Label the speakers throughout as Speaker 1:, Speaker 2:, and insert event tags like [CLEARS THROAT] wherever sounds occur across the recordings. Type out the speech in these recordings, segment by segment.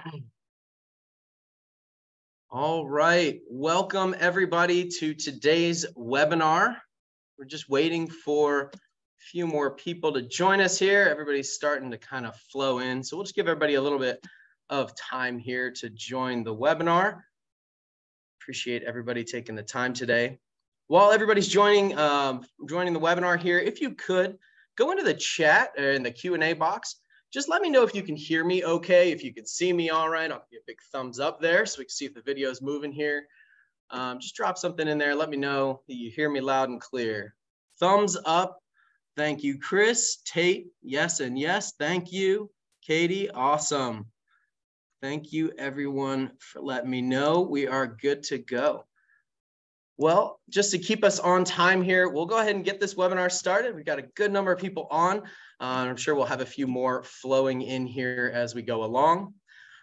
Speaker 1: [CLEARS THROAT] All right, welcome everybody to today's webinar. We're just waiting for a few more people to join us here. Everybody's starting to kind of flow in. So we'll just give everybody a little bit of time here to join the webinar. Appreciate everybody taking the time today. While everybody's joining, um, joining the webinar here, if you could go into the chat or in the Q&A box, just let me know if you can hear me okay, if you can see me all right. I'll give you a big thumbs up there so we can see if the video is moving here. Um, just drop something in there. Let me know that you hear me loud and clear. Thumbs up. Thank you, Chris. Tate, yes and yes. Thank you. Katie, awesome. Thank you, everyone, for letting me know. We are good to go. Well, just to keep us on time here, we'll go ahead and get this webinar started. We've got a good number of people on. Uh, I'm sure we'll have a few more flowing in here as we go along.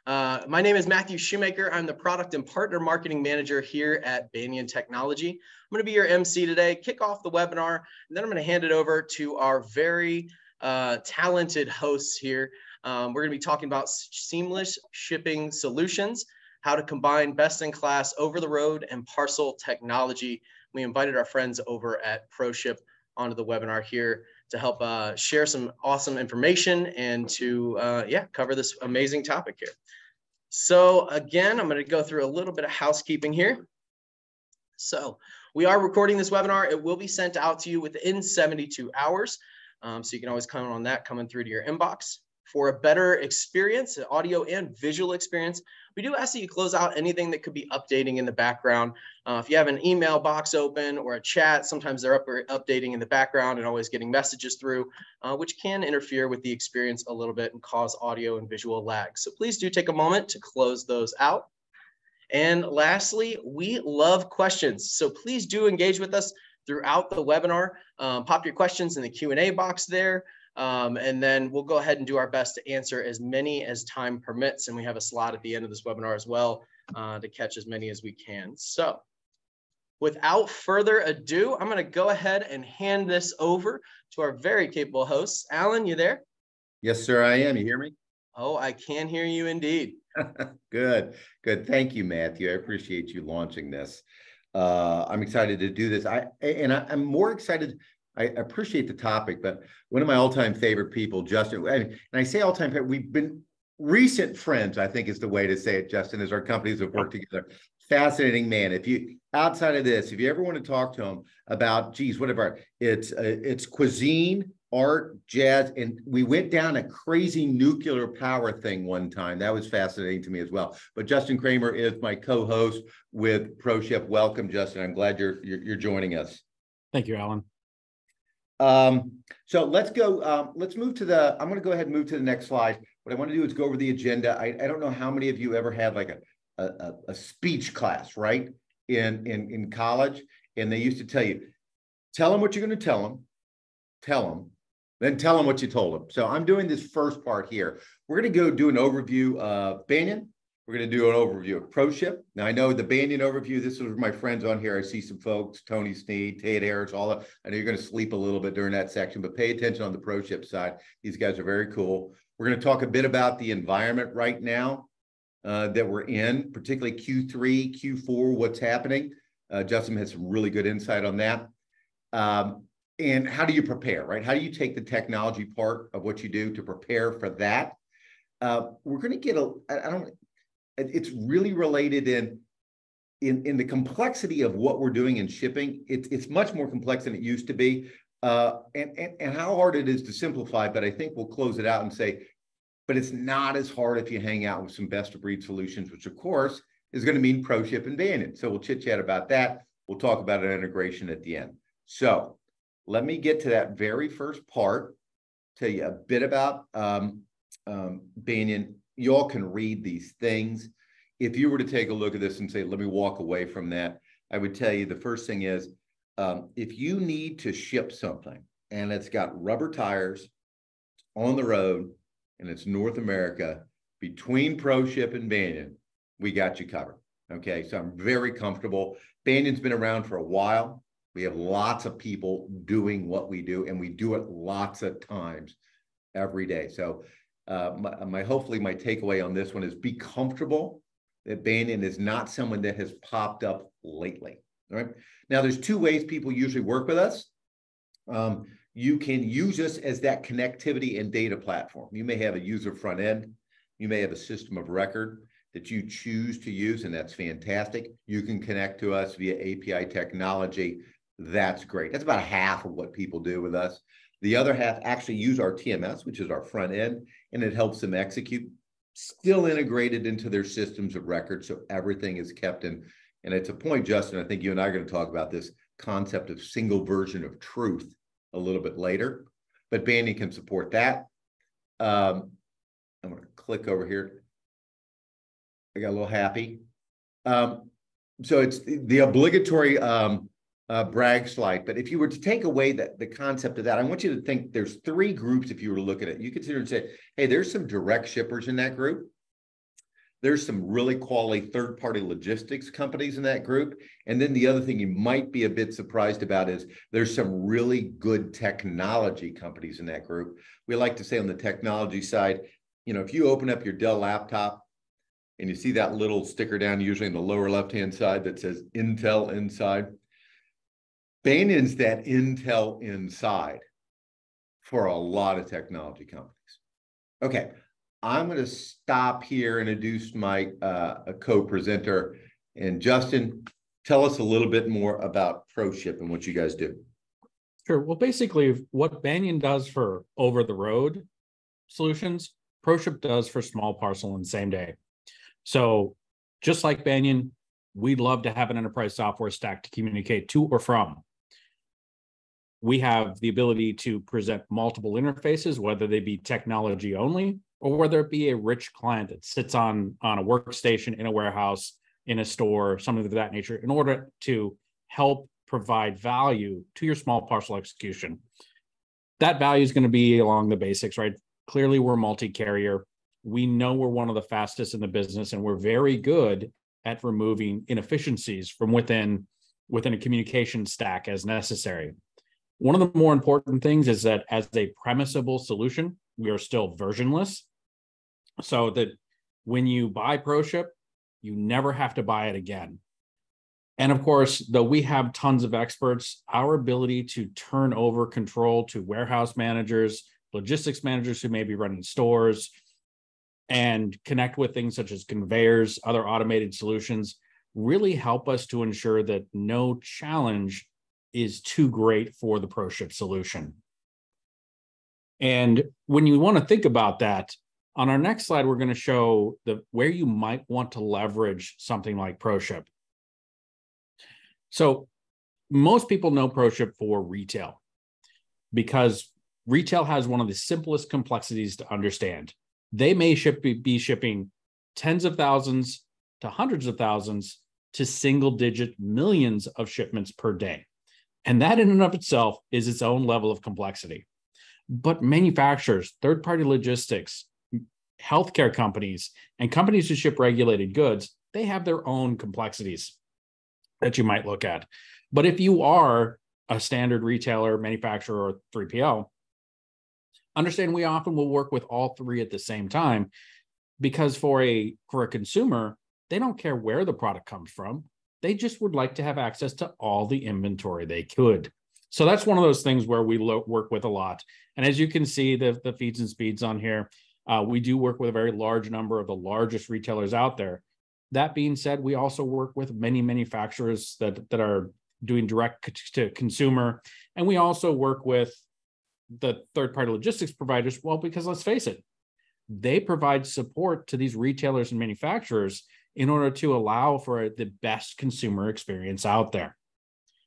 Speaker 1: Uh, my name is Matthew Shoemaker. I'm the product and partner marketing manager here at Banyan Technology. I'm going to be your MC today, kick off the webinar, and then I'm going to hand it over to our very uh, talented hosts here. Um, we're going to be talking about seamless shipping solutions how to combine best in class over the road and parcel technology. We invited our friends over at ProShip onto the webinar here to help uh, share some awesome information and to, uh, yeah, cover this amazing topic here. So again, I'm gonna go through a little bit of housekeeping here. So we are recording this webinar. It will be sent out to you within 72 hours. Um, so you can always count on that coming through to your inbox. For a better experience, an audio and visual experience, we do ask that you close out anything that could be updating in the background. Uh, if you have an email box open or a chat, sometimes they're up updating in the background and always getting messages through, uh, which can interfere with the experience a little bit and cause audio and visual lag. So please do take a moment to close those out. And lastly, we love questions. So please do engage with us throughout the webinar. Um, pop your questions in the Q&A box there. Um, and then we'll go ahead and do our best to answer as many as time permits. And we have a slot at the end of this webinar as well uh, to catch as many as we can. So without further ado, I'm gonna go ahead and hand this over to our very capable hosts. Alan, you there?
Speaker 2: Yes, sir, I am. You hear me?
Speaker 1: Oh, I can hear you indeed. [LAUGHS]
Speaker 2: good, good. Thank you, Matthew. I appreciate you launching this. Uh, I'm excited to do this. I and I, am more excited I appreciate the topic, but one of my all-time favorite people, Justin, and I say all-time favorite, we've been recent friends, I think is the way to say it, Justin, as our companies have worked together. Fascinating man. If you outside of this, if you ever want to talk to him about, geez, whatever, it's uh, it's cuisine, art, jazz, and we went down a crazy nuclear power thing one time. That was fascinating to me as well. But Justin Cramer is my co-host with ProShip. Welcome, Justin. I'm glad you're, you're, you're joining us.
Speaker 3: Thank you, Alan.
Speaker 2: Um, so let's go, um, let's move to the, I'm going to go ahead and move to the next slide. What I want to do is go over the agenda. I, I don't know how many of you ever had like a, a, a speech class, right? In, in, in college. And they used to tell you, tell them what you're going to tell them, tell them, then tell them what you told them. So I'm doing this first part here. We're going to go do an overview of Banyan. We're going to do an overview of ProShip. Now, I know the Banyan overview, this was my friends on here. I see some folks, Tony Sneed, Tate Harris, all that. I know you're going to sleep a little bit during that section, but pay attention on the ProShip side. These guys are very cool. We're going to talk a bit about the environment right now uh, that we're in, particularly Q3, Q4, what's happening. Uh, Justin had some really good insight on that. Um, and how do you prepare, right? How do you take the technology part of what you do to prepare for that? Uh, we're going to get a, I don't, it's really related in in in the complexity of what we're doing in shipping. It's it's much more complex than it used to be, uh, and, and and how hard it is to simplify. But I think we'll close it out and say, but it's not as hard if you hang out with some best of breed solutions, which of course is going to mean ProShip and Banyan. So we'll chit chat about that. We'll talk about an integration at the end. So let me get to that very first part. Tell you a bit about um, um, Banyan you all can read these things. If you were to take a look at this and say, let me walk away from that, I would tell you the first thing is um, if you need to ship something and it's got rubber tires on the road and it's North America, between ProShip and Banyan, we got you covered. Okay, so I'm very comfortable. Banyan's been around for a while. We have lots of people doing what we do, and we do it lots of times every day. So uh, my, my hopefully my takeaway on this one is be comfortable that Banyan is not someone that has popped up lately. All right. Now, there's two ways people usually work with us. Um, you can use us as that connectivity and data platform. You may have a user front end. You may have a system of record that you choose to use, and that's fantastic. You can connect to us via API technology. That's great. That's about half of what people do with us. The other half actually use our TMS, which is our front end, and it helps them execute, still integrated into their systems of record. So everything is kept in. And it's a point, Justin, I think you and I are going to talk about this concept of single version of truth a little bit later. But Banyan can support that. Um, I'm going to click over here. I got a little happy. Um, so it's the, the obligatory um, uh, brag slide. But if you were to take away that the concept of that, I want you to think there's three groups. If you were to look at it, you consider and say, hey, there's some direct shippers in that group. There's some really quality third party logistics companies in that group. And then the other thing you might be a bit surprised about is there's some really good technology companies in that group. We like to say on the technology side, you know, if you open up your Dell laptop and you see that little sticker down, usually in the lower left hand side that says Intel inside, Banyan's that Intel inside for a lot of technology companies. Okay, I'm going to stop here and introduce my uh, co-presenter. And Justin, tell us a little bit more about ProShip and what you guys do.
Speaker 3: Sure. Well, basically, what Banyan does for over-the-road solutions, ProShip does for small parcel and same day. So just like Banyan, we'd love to have an enterprise software stack to communicate to or from we have the ability to present multiple interfaces, whether they be technology only or whether it be a rich client that sits on, on a workstation in a warehouse, in a store, something of that nature, in order to help provide value to your small parcel execution. That value is going to be along the basics, right? Clearly, we're multi carrier. We know we're one of the fastest in the business, and we're very good at removing inefficiencies from within within a communication stack as necessary. One of the more important things is that as a premisable solution, we are still versionless. So that when you buy ProShip, you never have to buy it again. And of course, though we have tons of experts, our ability to turn over control to warehouse managers, logistics managers who may be running stores, and connect with things such as conveyors, other automated solutions, really help us to ensure that no challenge is too great for the ProShip solution. And when you want to think about that, on our next slide, we're going to show the where you might want to leverage something like ProShip. So most people know ProShip for retail because retail has one of the simplest complexities to understand. They may ship, be shipping tens of thousands to hundreds of thousands to single digit millions of shipments per day. And that in and of itself is its own level of complexity. But manufacturers, third party logistics, healthcare companies, and companies who ship regulated goods, they have their own complexities that you might look at. But if you are a standard retailer, manufacturer, or 3PL, understand we often will work with all three at the same time because for a for a consumer, they don't care where the product comes from. They just would like to have access to all the inventory they could. So that's one of those things where we lo- work with a lot. And as you can see, the, the feeds and speeds on here, uh, we do work with a very large number of the largest retailers out there. That being said, we also work with many manufacturers that, that are doing direct to consumer. And we also work with the third party logistics providers. Well, because let's face it, they provide support to these retailers and manufacturers in order to allow for the best consumer experience out there.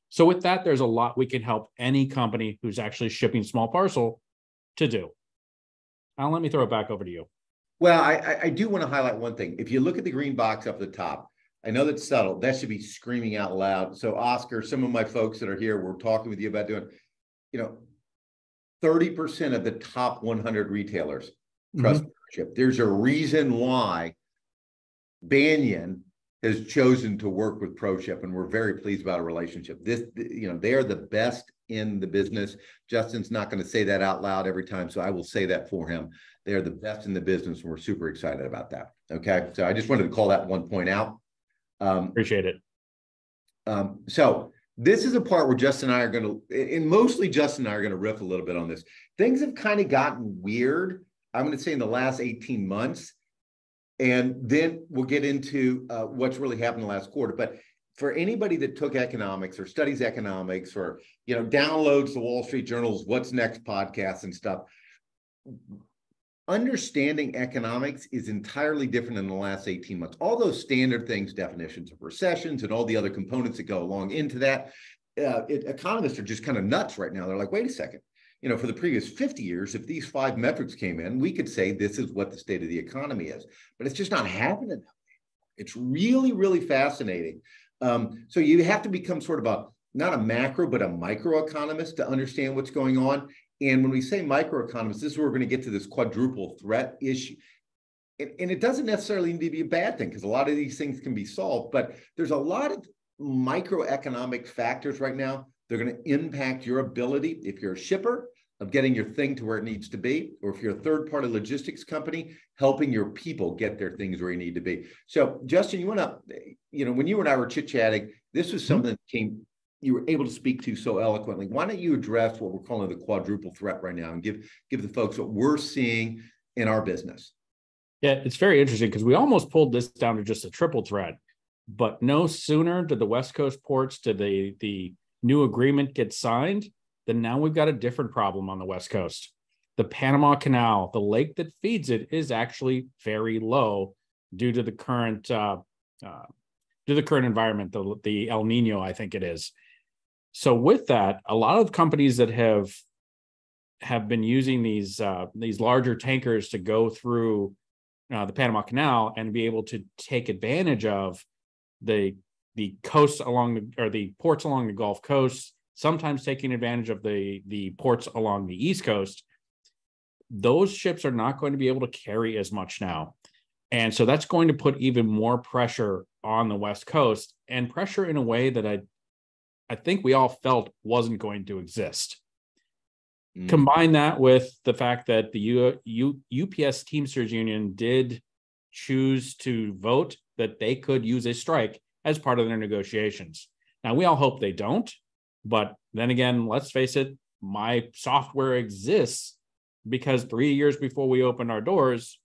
Speaker 3: So, with that, there's a lot we can help any company who's actually shipping small parcel to do. Now, let me throw it back over to you.
Speaker 2: Well, I, I do want to highlight one thing. If you look at the green box up the top, I know that's subtle. That should be screaming out loud. So, Oscar, some of my folks that are here, we're talking with you about doing, you know, 30% of the top 100 retailers trust mm-hmm. There's a reason why Banyan has chosen to work with ProShip, and we're very pleased about a relationship. This, you know, they are the best in the business. Justin's not going to say that out loud every time, so I will say that for him. They are the best in the business, and we're super excited about that. Okay, so I just wanted to call that one point out.
Speaker 3: Um, Appreciate it.
Speaker 2: Um, so this is a part where Justin and I are going to, and mostly Justin and I are going to riff a little bit on this. Things have kind of gotten weird. I'm going to say in the last 18 months, and then we'll get into uh, what's really happened the last quarter. But for anybody that took economics or studies economics or you know downloads the Wall Street Journal's "What's Next" podcast and stuff, understanding economics is entirely different in the last 18 months. All those standard things, definitions of recessions, and all the other components that go along into that, uh, it, economists are just kind of nuts right now. They're like, wait a second. You know, for the previous 50 years, if these five metrics came in, we could say this is what the state of the economy is. But it's just not happening. It's really, really fascinating. Um, so you have to become sort of a not a macro, but a micro economist to understand what's going on. And when we say microeconomists, this is where we're going to get to this quadruple threat issue. And, and it doesn't necessarily need to be a bad thing because a lot of these things can be solved, but there's a lot of microeconomic factors right now. They're going to impact your ability, if you're a shipper, of getting your thing to where it needs to be, or if you're a third party logistics company, helping your people get their things where you need to be. So, Justin, you want to, you know, when you and I were chit chatting, this was mm-hmm. something that came you were able to speak to so eloquently. Why don't you address what we're calling the quadruple threat right now and give give the folks what we're seeing in our business?
Speaker 3: Yeah, it's very interesting because we almost pulled this down to just a triple threat, but no sooner did the West Coast ports did the the new agreement get signed, then now we've got a different problem on the West Coast. The Panama Canal, the lake that feeds it, is actually very low due to the current uh, uh, due to the current environment, the, the El Nino, I think it is. So with that, a lot of companies that have have been using these uh, these larger tankers to go through uh, the Panama Canal and be able to take advantage of the the coasts along the or the ports along the Gulf Coast, sometimes taking advantage of the the ports along the East Coast. Those ships are not going to be able to carry as much now. And so that's going to put even more pressure on the West Coast and pressure in a way that I I think we all felt wasn't going to exist. Mm. Combine that with the fact that the U, U, UPS Teamsters Union did choose to vote that they could use a strike as part of their negotiations. Now, we all hope they don't, but then again, let's face it, my software exists because three years before we opened our doors,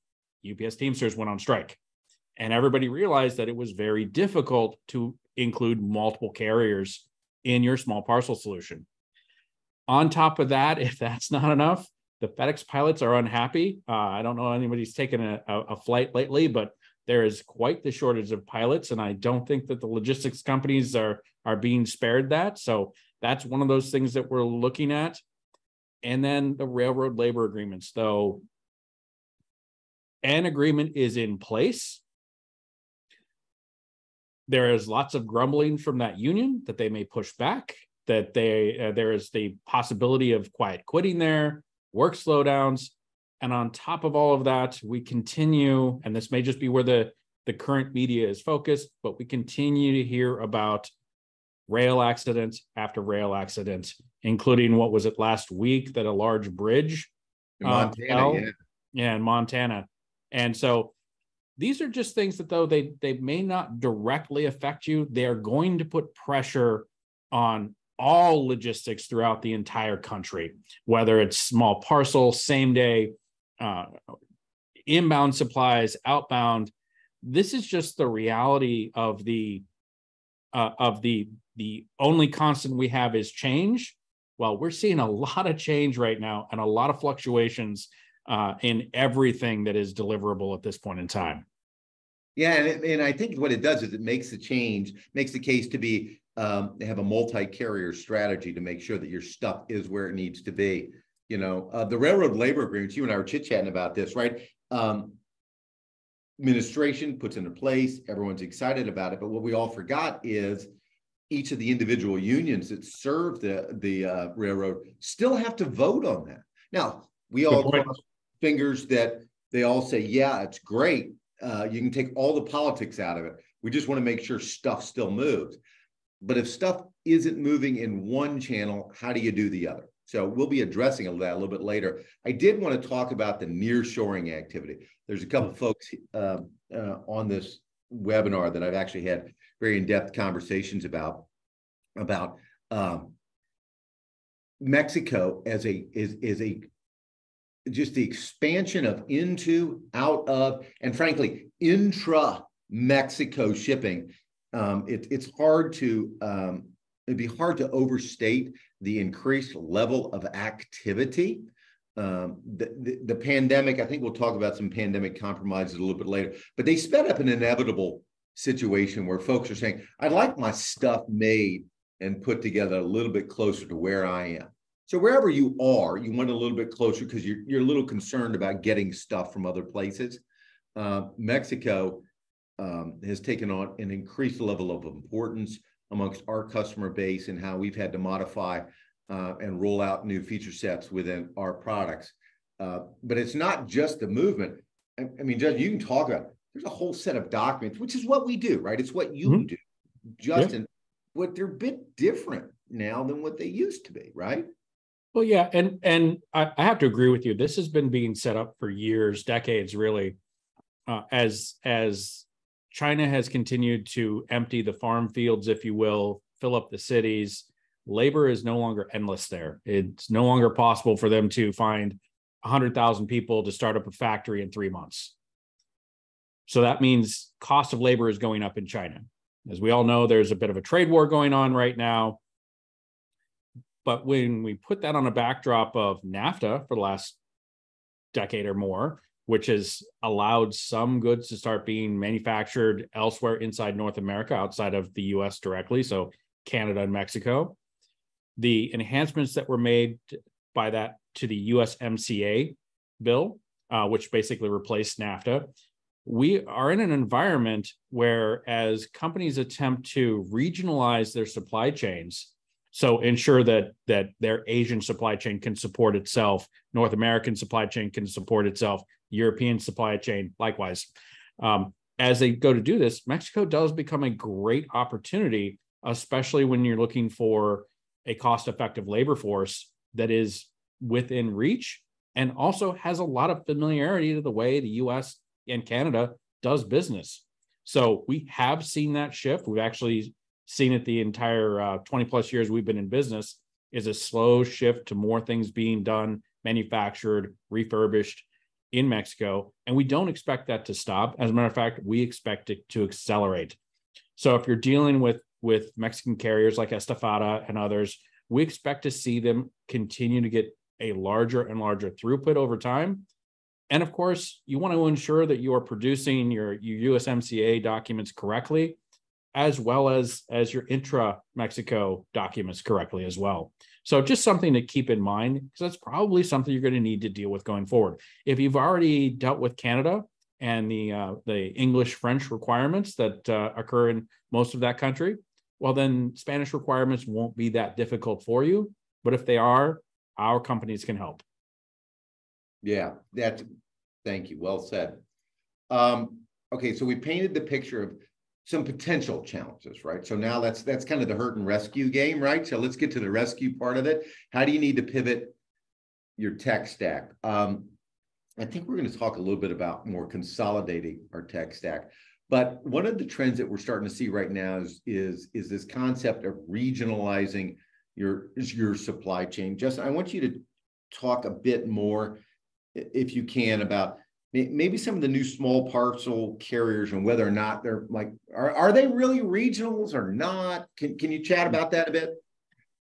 Speaker 3: UPS Teamsters went on strike. And everybody realized that it was very difficult to include multiple carriers in your small parcel solution. On top of that, [LAUGHS] if that's not enough, the FedEx pilots are unhappy. Uh, I don't know anybody's taken a, a, flight lately, but there is quite the shortage of pilots, and I don't think that the logistics companies are are being spared that. So that's one of those things that we're looking at. And then the railroad labor agreements, though. An agreement is in place, there is lots of grumbling from that union that they may push back that they uh, there is the possibility of quiet quitting there work slowdowns. And on top of all of that we continue and this may just be where the the current media is focused but we continue to hear about rail accidents after rail accidents including what was it last week that a large bridge
Speaker 2: in montana, uh, yeah.
Speaker 3: yeah in montana. And so these are just things that though they they may not directly affect you they are going to put pressure on all logistics throughout the entire country whether it's small parcel same day uh, inbound supplies outbound. This is just the reality of the uh, of the the only constant we have is change well we're seeing a lot of change right now and a lot of fluctuations uh, in everything that is deliverable at this point in time.
Speaker 2: Yeah, and, it, and I think what it does is it makes the change, makes the case to be um, have a multi-carrier strategy to make sure that your stuff is where it needs to be. You know, uh, the railroad labor agreements. You and I were chit-chatting about this, right? Um, administration puts into place. Everyone's excited about it, but what we all forgot is each of the individual unions that serve the the uh, railroad still have to vote on that. Now we all cross fingers that they all say, yeah, it's great. Uh, you can take all the politics out of it. We just want to make sure stuff still moves. But if stuff isn't moving in one channel, how do you do the other? So we'll be addressing that a little bit later. I did want to talk about the nearshoring activity. There's a couple of folks uh, uh, on this webinar that I've actually had very in-depth conversations about about um, Mexico as a is is a just the expansion of into, out of, and frankly, intra Mexico shipping. Um, it, it's hard to um, it'd be hard to overstate the increased level of activity. Um, the, the, the, pandemic, I think we'll talk about some pandemic compromises a little bit later, but they sped up an inevitable situation where folks are saying, I'd like my stuff made and put together a little bit closer to where I am. So wherever you are, you want a little bit closer because you're, you're a little concerned about getting stuff from other places. Uh, Mexico um, has taken on an increased level of importance amongst our customer base and how we've had to modify uh, and roll out new feature sets within our products. Uh, but it's not just the movement. I, I, mean, Judge, you can talk about. There's a whole set of documents, which is what we do, right? It's what you mm-hmm. do, Justin. Yeah. What they're a bit different now than what they used to be, right?
Speaker 3: Well, yeah, and and I, I have to agree with you. This has been being set up for years, decades, really, uh, as as China has continued to empty the farm fields, if you will, fill up the cities. Labor is no longer endless there. It's no longer possible for them to find 100,000 people to start up a factory in three months. So that means cost of labor is going up in China. As we all know, there's a bit of a trade war going on right now. But when we put that on a backdrop of NAFTA for the last decade or more, which has allowed some goods to start being manufactured elsewhere inside North America outside of the US directly. So Canada and Mexico. The enhancements that were made by that to the USMCA bill, uh, which basically replaced NAFTA. We are in an environment where, as companies attempt to regionalize their supply chains, so ensure that that their Asian supply chain can support itself, North American supply chain can support itself, European supply chain likewise. Um, as they go to do this, Mexico does become a great opportunity, especially when you're looking for a cost-effective labor force that is within reach and also has a lot of familiarity to the way the U.S. and Canada does business. So we have seen that shift. We've actually seen it the entire uh, 20 plus years we've been in business is a slow shift to more things being done, manufactured, refurbished in Mexico. And we don't expect that to stop. As a matter of fact, we expect it to accelerate. So if you're dealing with with Mexican carriers like Estafeta and others, we expect to see them continue to get a larger and larger throughput over time. And of course, you want to ensure that you are producing your, your USMCA documents correctly as well as as your intra Mexico documents correctly as well. So just something to keep in mind because that's probably something you're going to need to deal with going forward. If you've already dealt with Canada and the uh, the English French requirements that uh, occur in most of that country, well then Spanish requirements won't be that difficult for you. But if they are, our companies can help.
Speaker 2: Yeah, that. Thank you. Well said. Um, okay, so we painted the picture of some potential challenges, right? So now that's that's kind of the hurt and rescue game, right? So let's get to the rescue part of it. How do you need to pivot your tech stack? Um, I think we're going to talk a little bit about more consolidating our tech stack. But one of the trends that we're starting to see right now is is, is this concept of regionalizing your is your supply chain. Justin, I want you to talk a bit more, if you can, about maybe some of the new small parcel carriers and whether or not they're like are, are they really regionals or not? Can, can you chat about that a bit?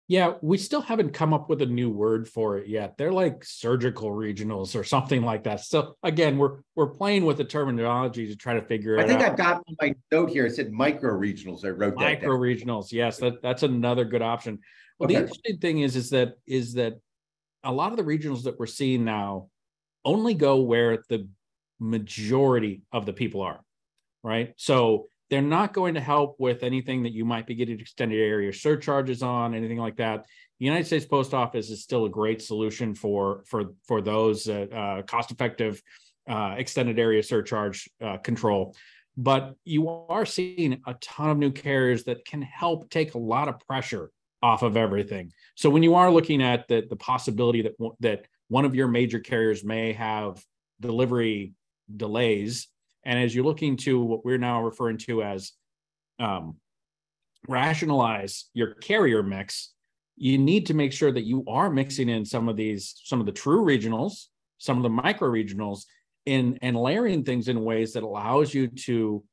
Speaker 3: Yeah we still haven't come up with a new word for it yet. They're like surgical regionals or something like that. So again we're we're playing with the terminology to try to figure
Speaker 2: it
Speaker 3: out.
Speaker 2: I think i've got my note here. It said micro regionals i wrote
Speaker 3: micro regionals yes that, that's another good option. Well okay. the interesting thing is is that is that a lot of the regionals that we're seeing now only go where the majority of the people are, right? So they're not going to help with anything that you might be getting extended area surcharges on, anything like that. The United States Post Office is still a great solution for for for those uh, uh, cost-effective uh, extended area surcharge uh, control. But you are seeing a ton of new carriers that can help take a lot of pressure off of everything. So when you are looking at the the possibility that that one of your major carriers may have delivery delays, and as you're looking to what we're now referring to as um, rationalize your carrier mix, you need to make sure that you are mixing in some of these some of the true regionals, some of the micro regionals, in and layering things in ways that allows you to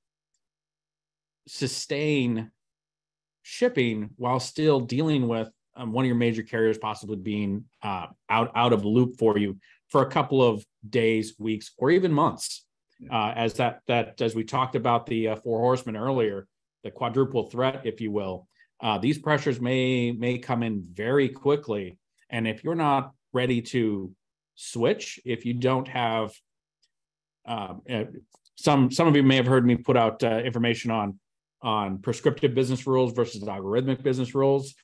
Speaker 3: sustain shipping while still dealing with um, one of your major carriers possibly being uh, out out of the loop for you for a couple of days, weeks, or even months. Uh, as that that as we talked about the uh, four horsemen earlier, the quadruple threat, if you will, uh, these pressures may may come in very quickly, and if you're not ready to switch, if you don't have um, uh, some some of you may have heard me put out uh, information on on prescriptive business rules versus algorithmic business rules.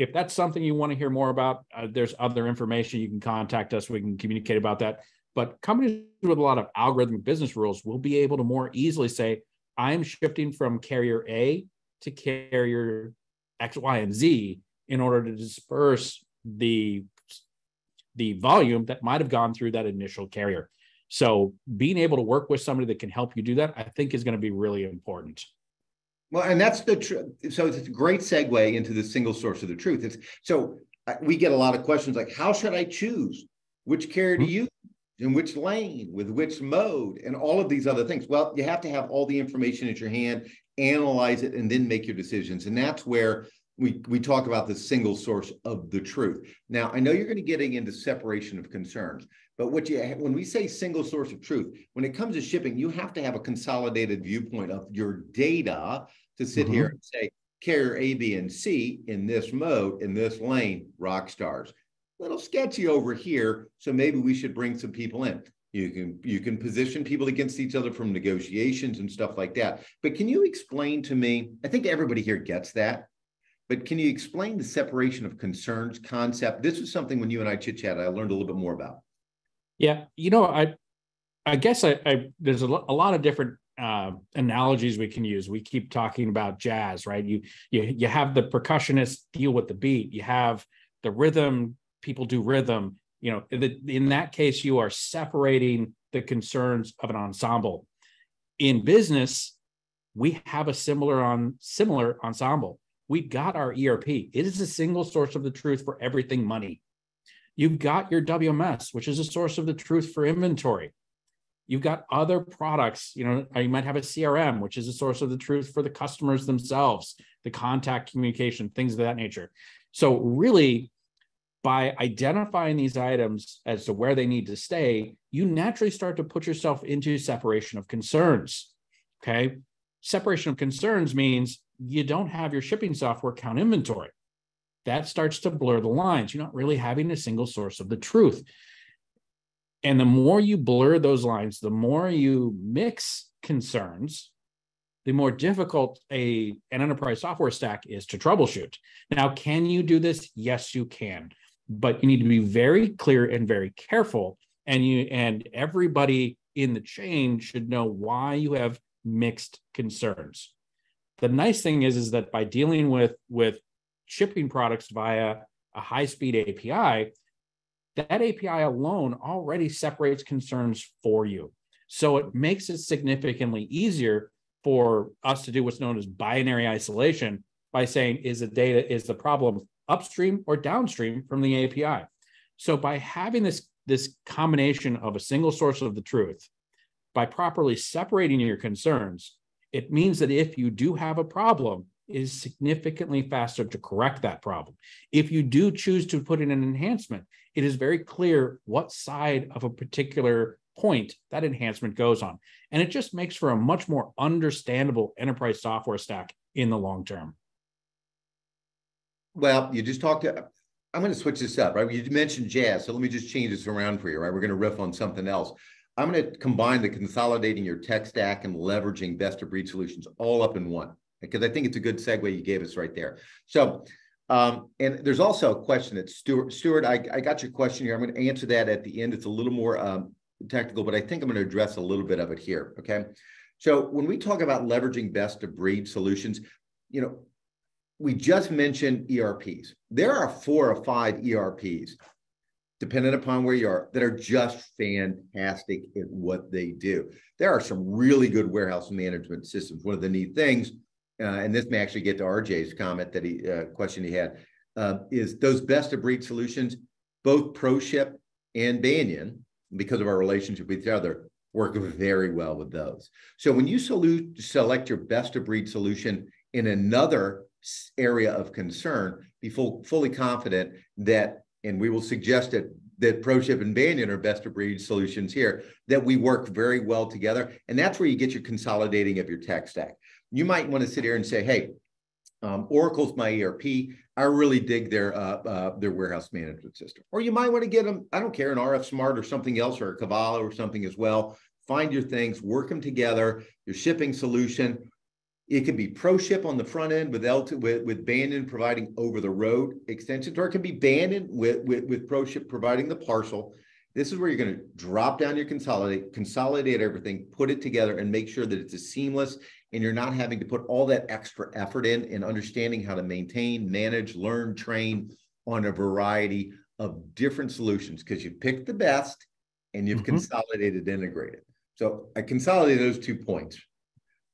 Speaker 3: If that's something you want to hear more about, uh, there's other information you can contact us. We can communicate about that. But companies with a lot of algorithmic business rules will be able to more easily say, I'm shifting from carrier A to carrier X, Y, and Z in order to disperse the the volume that might have gone through that initial carrier. So being able to work with somebody that can help you do that, I think is going to be really important.
Speaker 2: Well, and that's the truth. So it's a great segue into the single source of the truth. It's so we get a lot of questions like, how should I choose which carrier to mm-hmm. use in which lane with which mode and all of these other things? Well, you have to have all the information at your hand, analyze it, and then make your decisions. And that's where we, we talk about the single source of the truth. Now, I know you're going to getting into separation of concerns, but what you when we say single source of truth, when it comes to shipping, you have to have a consolidated viewpoint of your data to sit mm-hmm. here and say carrier A, B, and C in this mode, in this lane, rock stars. A little sketchy over here, so maybe we should bring some people in. You can you can position people against each other from negotiations and stuff like that. But can you explain to me? I think everybody here gets that. But can you explain the separation of concerns concept? This was something when you and I chit chatted, I learned a little bit more about.
Speaker 3: Yeah, you know, I I guess I, I there's a, a lot of different uh, analogies we can use. We keep talking about jazz, right? You you you have the percussionist deal with the beat. You have the rhythm. People do rhythm. You know, the, in that case, you are separating the concerns of an ensemble. In business, we have a similar on similar ensemble. We've got our ERP. It is a single source of the truth for everything money. You've got your WMS, which is a source of the truth for inventory. You've got other products, you know, uh, you might have a CRM, which is a source of the truth for the customers themselves, the contact communication, things of that nature. So, really, by identifying these items as to where they need to stay, you naturally start to put yourself into separation of concerns. Okay. Separation of concerns means you don't have your shipping software count inventory that starts to blur the lines. You're not really having a single source of the truth. And the more you blur those lines, the more you mix concerns, the more difficult a an enterprise software stack is to troubleshoot. Now, can you do this? Yes, you can. But you need to be very clear and very careful. And you and everybody in the chain should know why you have mixed concerns. The nice thing is, is that by dealing with with shipping products via a high speed API, that API alone already separates concerns for you. So it makes it significantly easier for us to do what's known as binary isolation by saying, is the data, is the problem upstream or downstream from the API? So by having this, this combination of a single source of the truth, by properly separating your concerns, it means that if you do have a problem, is significantly faster to correct that problem. If you do choose to put in an enhancement, it is very clear what side of a particular point that enhancement goes on. And it just makes for a much more understandable enterprise software stack in the long term.
Speaker 2: Well, you just talked to, I'm going to switch this up, right? You mentioned jazz. So let me just change this around for you, right? We're going to riff on something else. I'm going to combine the consolidating your tech stack and leveraging best of breed solutions all up in one because I think it's a good segue you gave us right there. So, um, and there's also a question that Stuart, Stuart, I, I got your question here. I'm going to answer that at the end. It's a little more um, technical, but I think I'm going to address a little bit of it here. Okay. So when we talk about leveraging best of breed solutions, you know, we just mentioned ERPs. There are four or five ERPs, depending upon where you are, that are just fantastic at what they do. There are some really good warehouse management systems. One of the neat things, and this may actually get to RJ's comment that he uh, question he had, uh, is those best of breed solutions, both ProShip and Banyan, because of our relationship with each other, work very well with those. So when you salute, select your best of breed solution in another area of concern, be full, fully confident that, and we will suggest it, that ProShip and Banyan are best of breed solutions here, that we work very well together. And that's where you get your consolidating of your tech stack. You might want to sit here and say, hey, um, Oracle's my ERP. I really dig their uh, uh, their warehouse management system. Or you might want to get them, I don't care, an RF Smart or something else, or a Cavallo or something as well. Find your things, work them together, your shipping solution. It could be ProShip on the front end with L2, with, with Banyan providing over the road extensions, or it can be Banyan with, with, with ProShip providing the parcel. This is where you're going to drop down your consolidate, consolidate everything, put it together, and make sure that it's as seamless and you're not having to put all that extra effort in in understanding how to maintain, manage, learn, train on a variety of different solutions because you picked the best and you've mm-hmm. consolidated, integrated. So I consolidated those two points.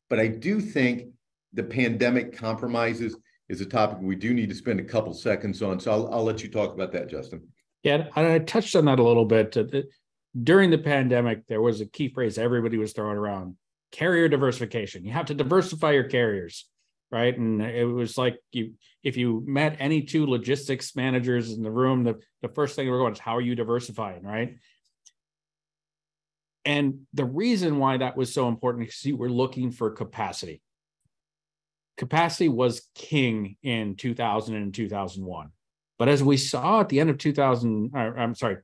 Speaker 2: But I do think the pandemic compromises is a topic we do need to spend a couple seconds on. So I'll, I'll let you talk about that, Justin.
Speaker 3: Yeah, I touched on that a little bit. During the pandemic, there was a key phrase everybody was throwing around carrier diversification. You have to diversify your carriers, right? And it was like you if you met any two logistics managers in the room, the, the first thing were going is how are you diversifying, right? And the reason why that was so important is you were looking for capacity. Capacity was king in 2000 and 2001. But as we saw at the end of 2000, or, I'm sorry,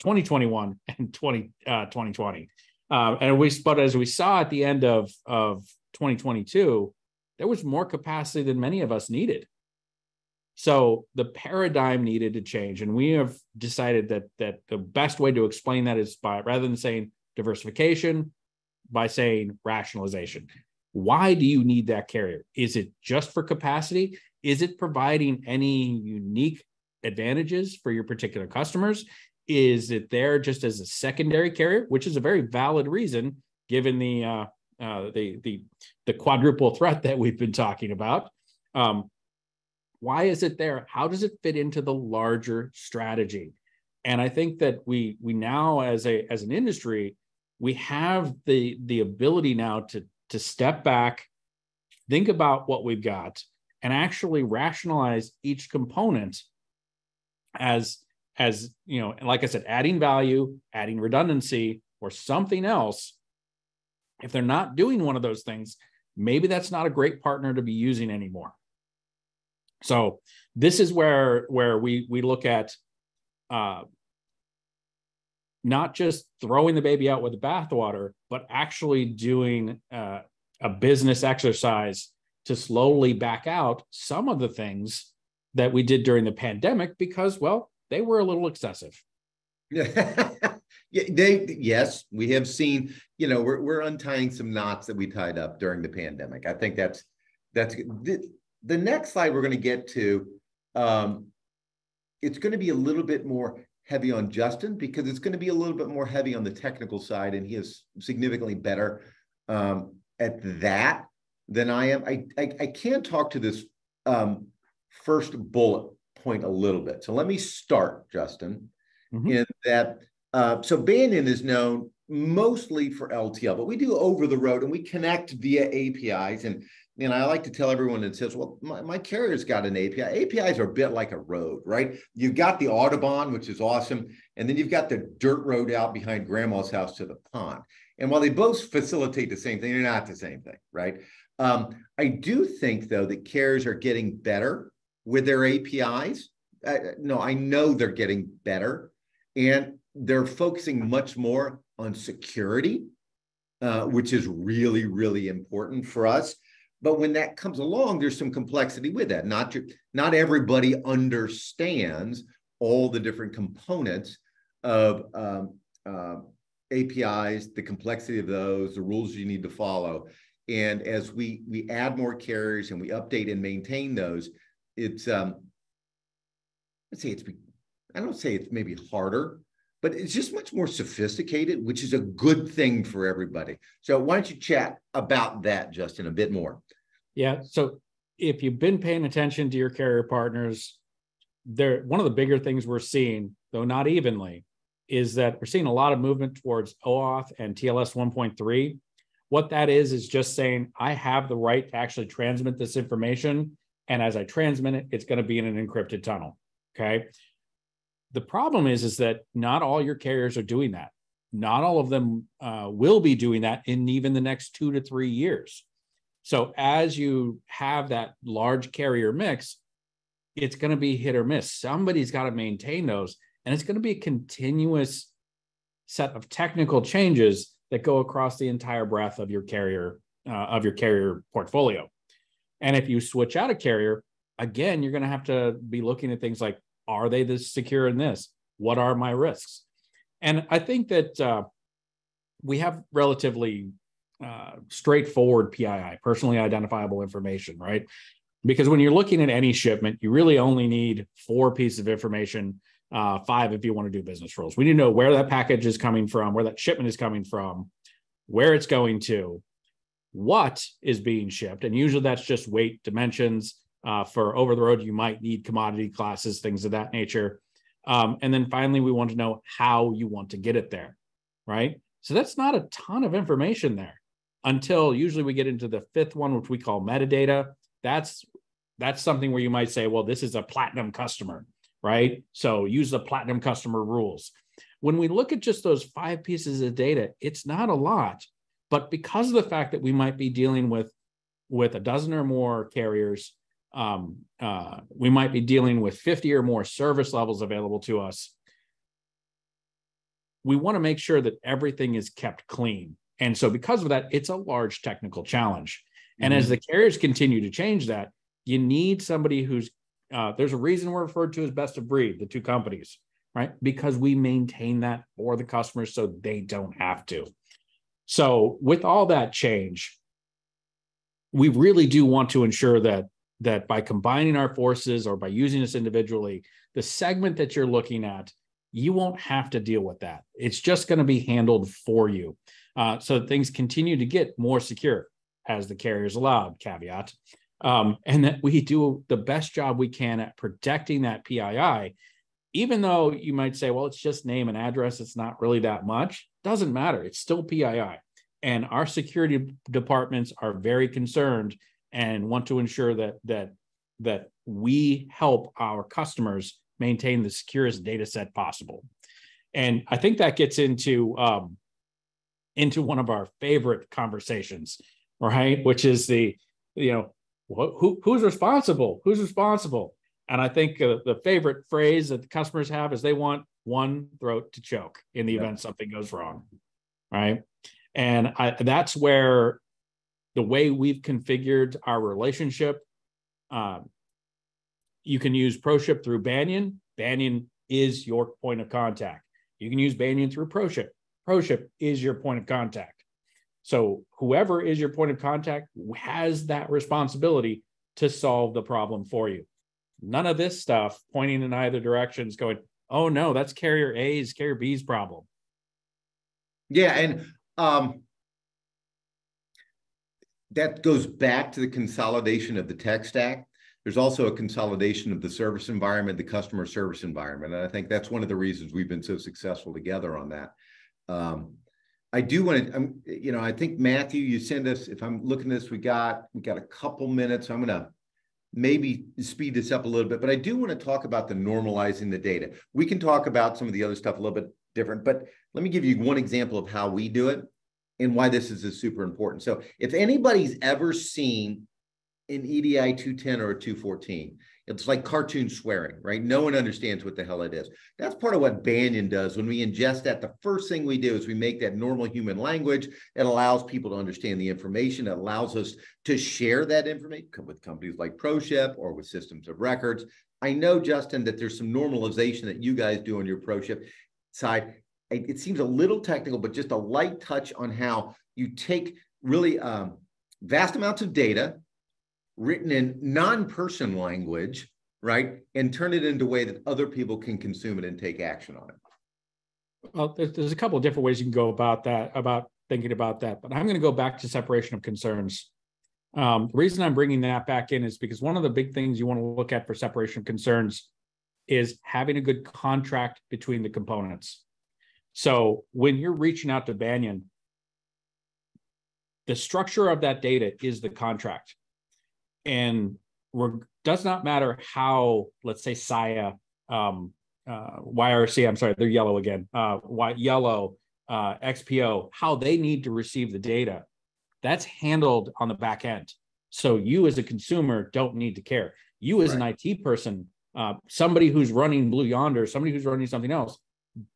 Speaker 3: 2021 and 20, uh, 2020, uh, and we, but as we saw at the end of, of 2022, there was more capacity than many of us needed. So the paradigm needed to change. And we have decided that, that the best way to explain that is by rather than saying diversification, by saying rationalization. Why do you need that carrier? Is it just for capacity? Is it providing any unique advantages for your particular customers? Is it there just as a secondary carrier, which is a very valid reason given the uh, uh, the the the quadruple threat that we've been talking about? Um, why is it there? How does it fit into the larger strategy? And I think that we we now as a as an industry we have the the ability now to to step back, think about what we've got, and actually rationalize each component as as you know like i said adding value adding redundancy or something else if they're not doing one of those things maybe that's not a great partner to be using anymore. So this is where where we we look at uh not just throwing the baby out with the bathwater but actually doing uh, a business exercise to slowly back out some of the things that we did during the pandemic because well they were a little excessive. [LAUGHS]
Speaker 2: Yeah. they yes, we have seen, you know, we're we're untying some knots that we tied up during the pandemic. I think that's that's the, the next slide we're going to get to um it's going to be a little bit more heavy on Justin because it's going to be a little bit more heavy on the technical side and he is significantly better um at that than I am. I I, I can talk to this um first bullet point a little bit. So let me start, Justin, mm-hmm. in that. Uh, so Banyan is known mostly for LTL, but we do over the road and we connect via APIs. And and I like to tell everyone that says, well, my, my carrier's got an API. APIs are a bit like a road, right? You've got the Autobahn, which is awesome. And then you've got the dirt road out behind grandma's house to the pond. And while they both facilitate the same thing, they're not the same thing, right? Um, I do think, though, that carriers are getting better with their APIs. Uh, no, I know they're getting better and they're focusing much more on security, uh, which is really, really important for us. But when that comes along, there's some complexity with that. Not, to, not everybody understands all the different components of um, uh, APIs, the complexity of those, the rules you need to follow. And as we we add more carriers and we update and maintain those, it's um, let's say it's I don't say it's maybe harder, but it's just much more sophisticated, which is a good thing for everybody. So why don't you chat about that, Justin, a bit more?
Speaker 3: Yeah. So if you've been paying attention to your carrier partners, there one of the bigger things we're seeing, though not evenly, is that we're seeing a lot of movement towards OAuth and TLS 1.3. What that is is just saying I have the right to actually transmit this information, and as I transmit it, it's going to be in an encrypted tunnel. Okay. The problem is, is that not all your carriers are doing that. Not all of them uh, will be doing that in even the next two to three years. So as you have that large carrier mix, it's going to be hit or miss. Somebody's got to maintain those, and it's going to be a continuous set of technical changes that go across the entire breadth of your carrier uh, of your carrier portfolio. And if you switch out a carrier, again, you're going to have to be looking at things like are they this secure in this? What are my risks? And I think that uh, we have relatively uh, straightforward PII, personally identifiable information, right? Because when you're looking at any shipment, you really only need four pieces of information, uh, five if you want to do business rules. We need to know where that package is coming from, where that shipment is coming from, where it's going to, what is being shipped. And usually that's just weight, dimensions, uh, for over the road, you might need commodity classes, things of that nature. Um, and then finally, we want to know how you want to get it there, right? So that's not a ton of information there until usually we get into the fifth one, which we call metadata. That's that's something where you might say, well, this is a platinum customer, right? So use the platinum customer rules. When we look at just those five pieces of data, it's not a lot, but because of the fact that we might be dealing with with a dozen or more carriers um, uh, we might be dealing with 50 or more service levels available to us. We want to make sure that everything is kept clean. And so, because of that, it's a large technical challenge. And mm-hmm. as the carriers continue to change that, you need somebody who's uh, there's a reason we're referred to as best of breed, the two companies, right? Because we maintain that for the customers so they don't have to. So, with all that change, we really do want to ensure that that by combining our forces or by using this individually, the segment that you're looking at, you won't have to deal with that. It's just going to be handled for you. Uh, so things continue to get more secure as the carriers allowed, caveat. Um, and that we do the best job we can at protecting that PII, even though you might say, well, it's just name and address, it's not really that much. Doesn't matter. It's still PII. And our security departments are very concerned and want to ensure that that that we help our customers maintain the securest data set possible. And I think that gets into um, into one of our favorite conversations, right? Which is the you know who who's responsible? Who's responsible? And I think uh, the favorite phrase that the customers have is they want one throat to choke in the event something goes wrong, right? And I, that's where the way we've configured our relationship. Um, you can use ProShip through Banyan. Banyan is your point of contact. You can use Banyan through ProShip. ProShip is your point of contact. So whoever is your point of contact has that responsibility to solve the problem for you. None of this stuff pointing in either directions going, oh no, that's carrier A's, carrier B's problem.
Speaker 2: Yeah, and um, that goes back to the consolidation of the tech stack. There's also a consolidation of the service environment, the customer service environment. And I think that's one of the reasons we've been so successful together on that. Um, I do want to, um, you know, I think Matthew, you send us, if I'm looking at this, we got, we got a couple minutes. I'm going to maybe speed this up a little bit, but I do want to talk about the normalizing the data. We can talk about some of the other stuff a little bit different, but let me give you one example of how we do it and why this is super important. So if anybody's ever seen an EDI 210 or a 214, it's like cartoon swearing, right? No one understands what the hell it is. That's part of what Banyan does. When we ingest that, the first thing we do is we make that normal human language It allows people to understand the information, It allows us to share that information with companies like ProShip or with systems of records. I know, Justin, that there's some normalization that you guys do on your ProShip side it seems a little technical, but just a light touch on how you take really um, vast amounts of data written in non-person language, right? And turn it into a way that other people can consume it and take action on it.
Speaker 3: Well, there's, a couple of different ways you can go about that, about thinking about that, but I'm going to go back to separation of concerns. Um, the reason I'm bringing that back in is because one of the big things you want to look at for separation of concerns is having a good contract between the components. So when you're reaching out to Banyan, the structure of that data is the contract. And does not matter how, let's say, Saia, um, uh, YRC, I'm sorry, they're yellow again, uh, y, yellow, uh, XPO, how they need to receive the data. That's handled on the back end. So you as a consumer don't need to care. You as right. an IT person, uh, somebody who's running Blue Yonder, somebody who's running something else,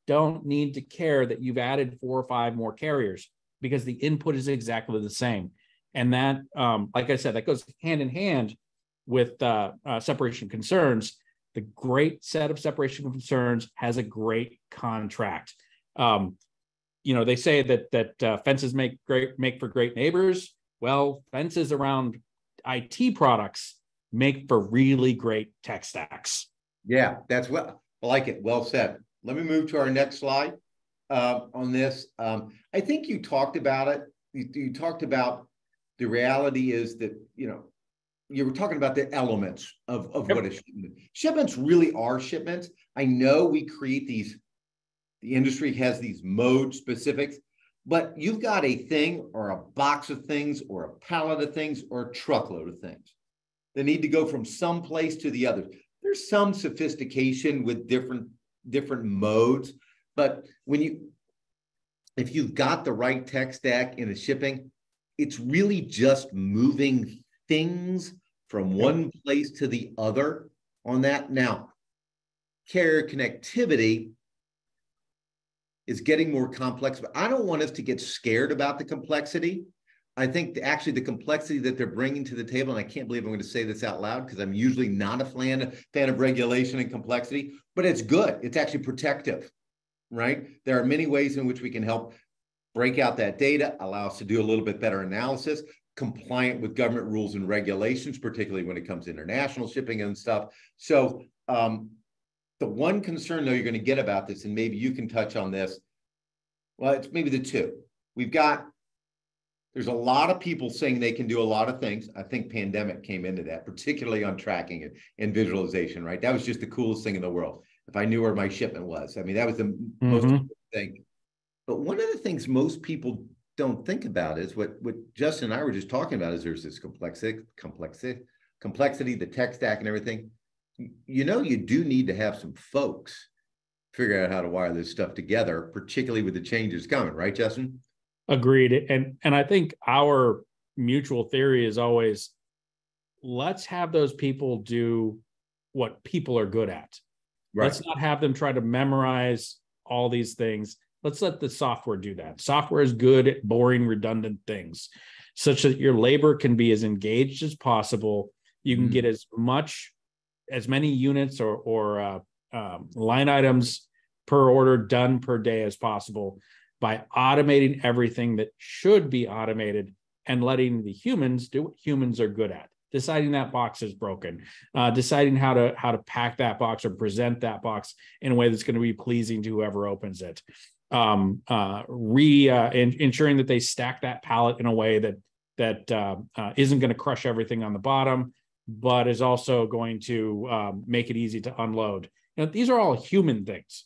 Speaker 3: don't need to care that you've added four or five more carriers because the input is exactly the same. And that, um, like I said, that goes hand in hand with uh, uh, separation concerns. The great set of separation concerns has a great contract. Um, you know, they say that that uh, fences make great make for great neighbors. Well, fences around IT products make for really great tech stacks.
Speaker 2: Yeah, that's well. I like it. Well said. Let me move to our next slide uh, on this. Um, I think you talked about it. You, you talked about the reality is that you know you were talking about the elements of, of yep. what a shipment. Shipments really are shipments. I know we create these, the industry has these mode specifics, but you've got a thing or a box of things or a pallet of things or a truckload of things that need to go from some place to the other. There's some sophistication with different different modes, but when you if you've got the right tech stack in the shipping, it's really just moving things from one place to the other on that. Now, carrier connectivity is getting more complex, but I don't want us to get scared about the complexity. I think actually the complexity that they're bringing to the table, and I can't believe I'm going to say this out loud because I'm usually not a fan, fan of regulation and complexity, but it's good. It's actually protective, right? There are many ways in which we can help break out that data, allow us to do a little bit better analysis, compliant with government rules and regulations, particularly when it comes to international shipping and stuff. So um, the one concern though you're going to get about this, and maybe you can touch on this, well, it's maybe the two. We've got there's a lot of people saying they can do a lot of things. I think pandemic came into that, particularly on tracking it and visualization, right? That was just the coolest thing in the world. If I knew where my shipment was, I mean, that was the mm-hmm. most thing. But one of the things most people don't think about is what what Justin and I were just talking about is there's this complexity, complexity, complexity, the tech stack and everything. You know, you do need to have some folks figure out how to wire this stuff together, particularly with the changes coming, right, Justin?
Speaker 3: Agreed. And and I think our mutual theory is always let's have those people do what people are good at. Right. Let's not have them try to memorize all these things Let's let the software do that. Software is good at boring, redundant things, such that your labor can be as engaged as possible. You can mm get as much, as many units or or uh, um, line items per order done per day as possible by automating everything that should be automated and letting the humans do what humans are good at deciding that box is broken uh, deciding how to how to pack that box or present that box in a way that's going to be pleasing to whoever opens it um, uh, re uh, in, ensuring that they stack that pallet in a way that that uh, uh, not going to crush everything on the bottom, but is also going to um, make it easy to unload. Know, these are all human things.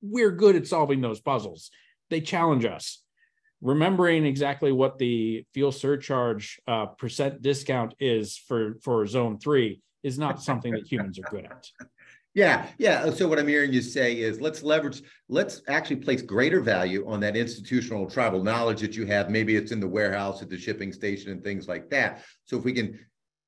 Speaker 3: We're good at solving those puzzles. They challenge us. Remembering exactly what the fuel surcharge uh, percent discount is for for zone three is not something that humans are good at. [LAUGHS]
Speaker 2: Yeah, yeah. So what I'm hearing you say is let's leverage, let's actually place greater value on that institutional tribal knowledge that you have. Maybe it's in the warehouse at the shipping station and things like that. So if we can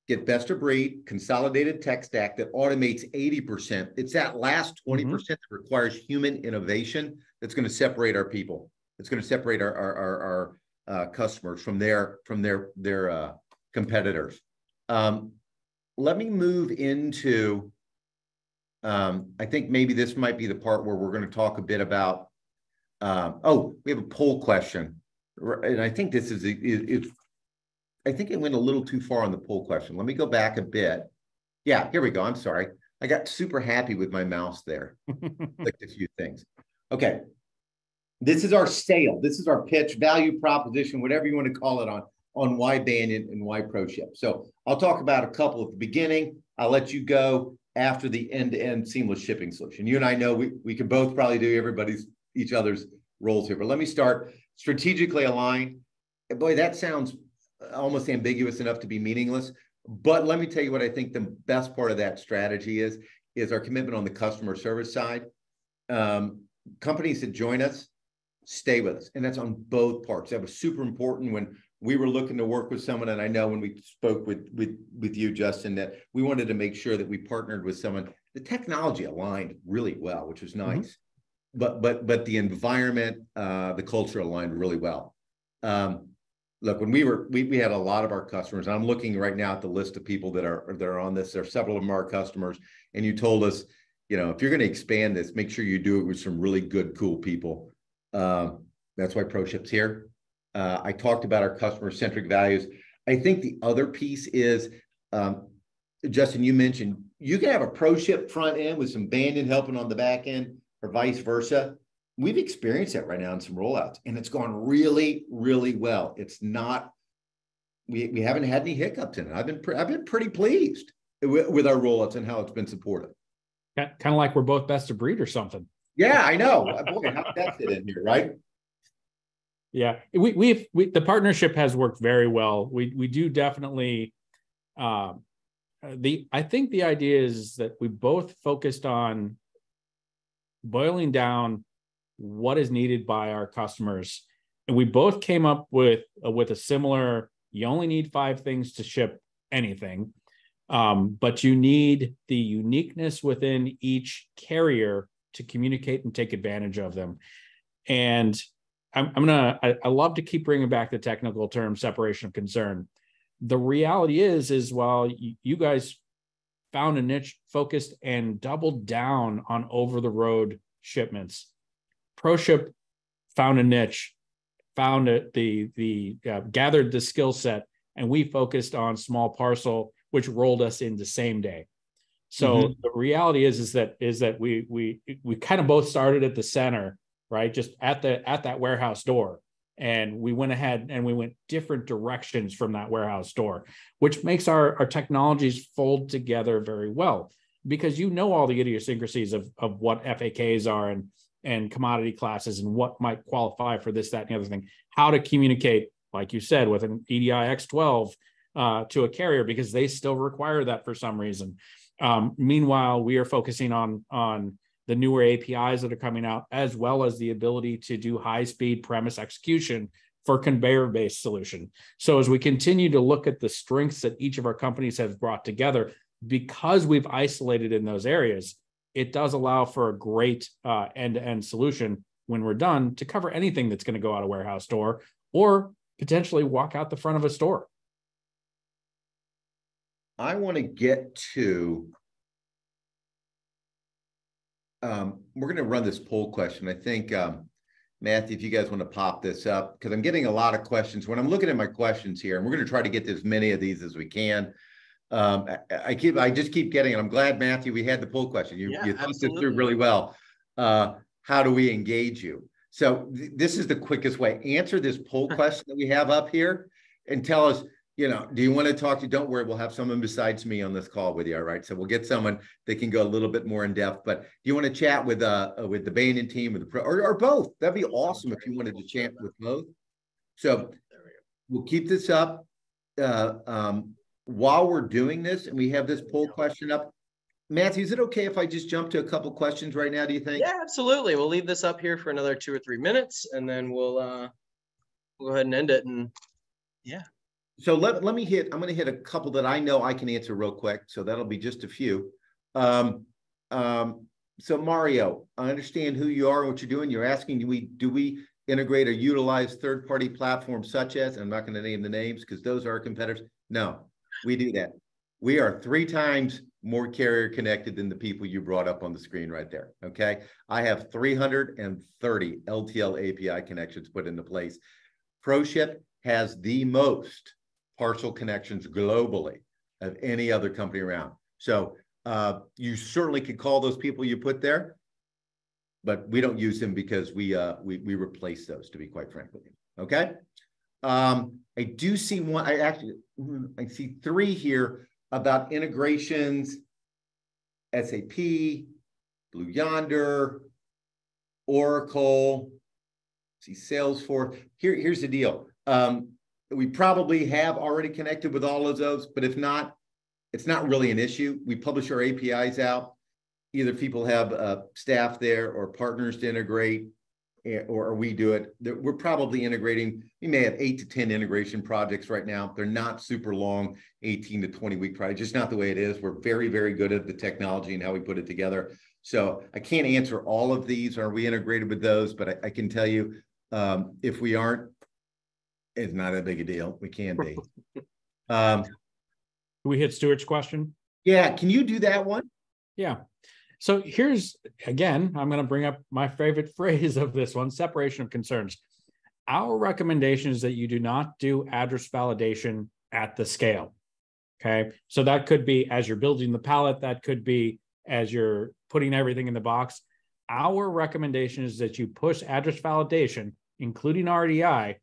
Speaker 2: get best of breed, consolidated tech stack that automates 80%, it's that last 20% mm-hmm. that requires human innovation that's going to separate our people. It's going to separate our our, our, our uh, customers from their from their their uh, competitors. Um, let me move into um, I think maybe this might be the part where we're going to talk a bit about. Um, oh, we have a poll question, and I think this is is I think I went a little too far on the poll question. Let me go back a bit. Yeah, here we go. I'm sorry. I got super happy with my mouse there. [LAUGHS] Clicked a few things. Okay. This is our sale. This is our pitch, value proposition, whatever you want to call it on, on why Banyan and why ProShip. So I'll talk about a couple at the beginning. I'll let you go after the end-to-end seamless shipping solution. You and I know we, we can both probably do everybody's each other's roles here, but let me start strategically aligned. Boy, that sounds almost ambiguous enough to be meaningless. But let me tell you what I think the best part of that strategy is, is our commitment on the customer service side. Um, companies that join us stay with us. And that's on both parts. That was super important when we were looking to work with someone. And I know when we spoke with, with, with you, Justin, that we wanted to make sure that we partnered with someone. The technology aligned really well, which was mm-hmm. nice. Mm-hmm. But but but the environment, uh, the culture aligned really well. Um, look, when we were we, we had a lot of our customers, I'm looking right now at the list of people that are that are on this. There are several of them our customers, and you told us, you know, if you're going to expand this, make sure you do it with some really good, cool people. Uh, that's why ProShip's here. Uh, I talked about our customer centric values. I think the other piece is, um, Justin, you mentioned you can have a ProShip front end with some Banyan helping on the back end, or vice versa. We've experienced that right now in some rollouts and it's gone really really well. It's not we, we haven't had any hiccups in it. I've been pre- i've been pretty pleased with, with, our rollouts and how it's been supported.
Speaker 3: Kind of like we're both best of breed or something.
Speaker 2: Yeah i know. Boy how that fit in here right
Speaker 3: yeah. We we've we, the partnership has worked very well. We we do definitely um the i think the idea is that we both focused on boiling down what is needed by our customers. And we both came up with uh, with a similar you only need five things to ship anything um, but you need the uniqueness within each carrier to communicate and take advantage of them. And i'm, I'm gonna I, I love to keep bringing back the technical term separation of concern the reality is is while you, you guys found a niche focused and doubled down on over the road shipments ProShip found a niche, found it, the the uh, gathered the skill set, and we focused on small parcel, which rolled us into same day. So mm-hmm. the reality is is that is that we we we kind of both started at the center, right? Just at the at that warehouse door. And we went ahead and we went different directions from that warehouse door, which makes our, our technologies fold together very well because you know all the idiosyncrasies of, of what FAKs are and and commodity classes and what might qualify for this, that, and the other thing. How to communicate, like you said, with an EDI X12 uh, to a carrier because they still require that for some reason. Um, meanwhile, we are focusing on on the newer APIs that are coming out, as well as the ability to do high speed premise execution for conveyor based solution. So as we continue to look at the strengths that each of our companies have brought together, because we've isolated in those areas, it does allow for a great uh, end-to-end solution when we're done to cover anything that's going to go out a warehouse door or potentially walk out the front of a store.
Speaker 2: I want to get to. Um, we're going to run this poll question. I think, um, Matthew, if you guys want to pop this up, because I'm getting a lot of questions. When I'm looking at my questions here, and we're going to try to get as many of these as we can. Um, I, I, keep, I just keep getting it. I'm glad, Matthew, we had the poll question. You, yeah, you thought this through really well. Uh, how do we engage you? So th- this is the quickest way. Answer this poll [LAUGHS] question that we have up here and tell us, you know, do you want to talk to, don't worry, we'll have someone besides me on this call with you. All right. So we'll get someone that can go a little bit more in depth, but do you want to chat with, uh, uh with the Banyan team with the pro or, or both? That'd be awesome if you wanted to chat with both. So we'll keep this up. Uh, um, while we're doing this and we have this poll question up, Matthew, is it okay if I just jump to a couple questions right now? Do you think?
Speaker 1: Yeah, absolutely. We'll leave this up here for another two or three minutes, and then we'll uh, we'll go ahead and end it. And yeah.
Speaker 2: So let, let me hit. I'm going to hit a couple that I know I can answer real quick. So that'll be just a few. Um, um, so Mario, I understand who you are and what you're doing. You're asking, do we do we integrate or utilize third-party platforms such as? I'm not going to name the names because those are our competitors. No, we do that. We are three times more carrier connected than the people you brought up on the screen right there. Okay. I have 330 LTL API connections put into place. ProShip has the most parcel connections globally of any other company around. So uh, you certainly could call those people you put there, but we don't use them because we uh, we we replace those. To be quite frank with you, okay. Um, I do see one. I actually I see three here about integrations, SAP, Blue Yonder, Oracle, see Salesforce. Here, here's the deal. Um, we probably have already connected with all of those, but if not, it's not really an issue. We publish our APIs out. Either people have uh, staff there or partners to integrate, eh, or, we do it. We're probably integrating. We may have eight to ten integration projects right now. They're not super long, 18 to 20 week projects. Just not the way it is. We're very, very good at the technology and how we put it together. So I can't answer all of these. Are we integrated with those? But I, I can tell you, um, if we aren't, it's not that big a deal. We can be. [LAUGHS] Um,
Speaker 3: we hit Stuart's question?
Speaker 2: Yeah, can you do that one?
Speaker 3: Yeah. So here's again, I'm going to bring up my favorite [LAUGHS] phrase of this one separation of concerns. Our recommendation is that you do not do address validation at the scale. Okay. So that could be as you're building the pallet, that could be as you're putting everything in the box. Our recommendation is that you push address validation, including RDI,